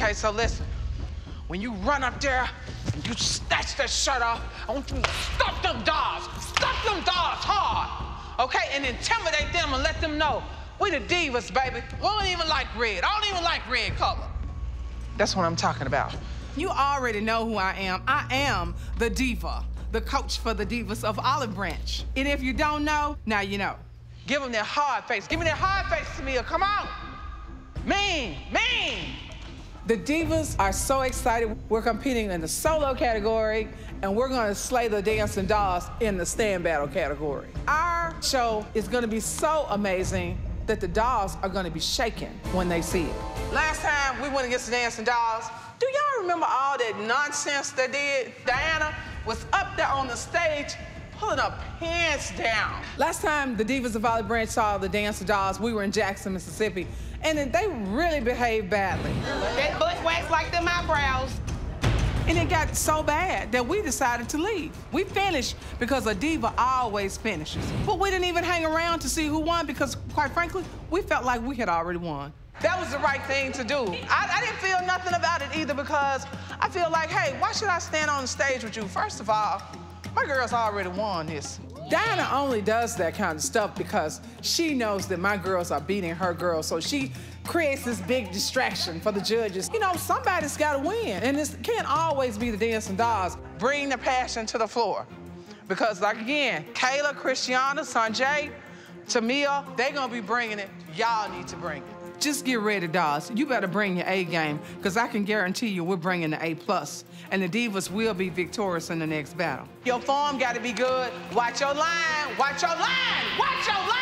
Okay, so listen. When you run up there and you snatch that shirt off, I want you to stuff them dogs, stuff them dogs hard, okay? And intimidate them and let them know we the divas, baby. We don't even like red. I don't even like red color. That's what I'm talking about. You already know who I am. I am the diva, the coach for the divas of Olive Branch. And if you don't know, now you know. Give them that hard face. Give me that hard face, Tamia. Come on. Mean, mean. The divas are so excited. We're competing in the solo category, and we're gonna slay the dancing dolls in the stand battle category. Our show is gonna be so amazing that the dolls are gonna be shaking when they see it. Last time we went against the dancing dolls, do y'all remember all that nonsense they did? Dianna was up there on the stage pulling her pants down. Last time the Divas of Olive Branch saw the Dancer Dolls, we were in Jackson, Mississippi, and they really behaved badly. That butt wax like them eyebrows. And it got so bad that we decided to leave. We finished because a diva always finishes. But we didn't even hang around to see who won because, quite frankly, we felt like we had already won. That was the right thing to do. I, I, didn't feel nothing about it either because I feel like, hey, why should I stand on the stage with you? First of all, my girl's already won this. Dianna only does that kind of stuff because she knows that my girls are beating her girls, so she creates this big distraction for the judges. You know, somebody's got to win, and it can't always be the dancing dolls. Bring the passion to the floor. Because, like, again, Kayla, Christiana, Sanjay, Tamia, they're going to be bringing it. Y'all need to bring it. Just get ready, dolls. You better bring your A game, because I can guarantee you we're bringing the A+. plus, And the Divas will be victorious in the next battle. Your form got to be good. Watch your line. Watch your line. Watch your line.